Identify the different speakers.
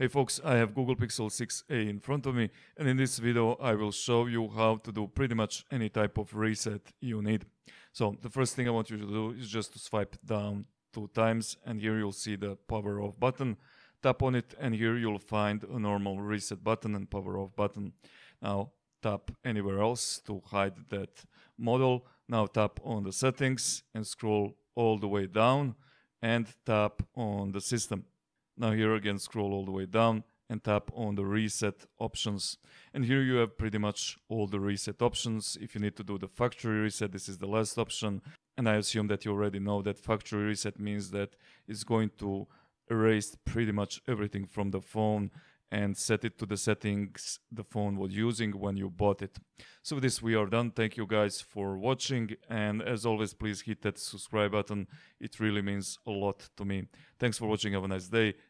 Speaker 1: Hey folks, I have Google Pixel 6a in front of me and in this video I will show you how to do pretty much any type of reset you need. So the first thing I want you to do is just to swipe down two times and here you'll see the power off button. Tap on it and here you'll find a normal reset button and power off button. Now tap anywhere else to hide that model. Now tap on the settings and scroll all the way down and tap on the system. Now here again scroll all the way down and tap on the reset options. And here you have pretty much all the reset options. If you need to do the factory reset, this is the last option. And I assume that you already know that factory reset means that it's going to erase pretty much everything from the phone and set it to the settings the phone was using when you bought it. So with this we are done. Thank you guys for watching and as always please hit that subscribe button. It really means a lot to me. Thanks for watching. Have a nice day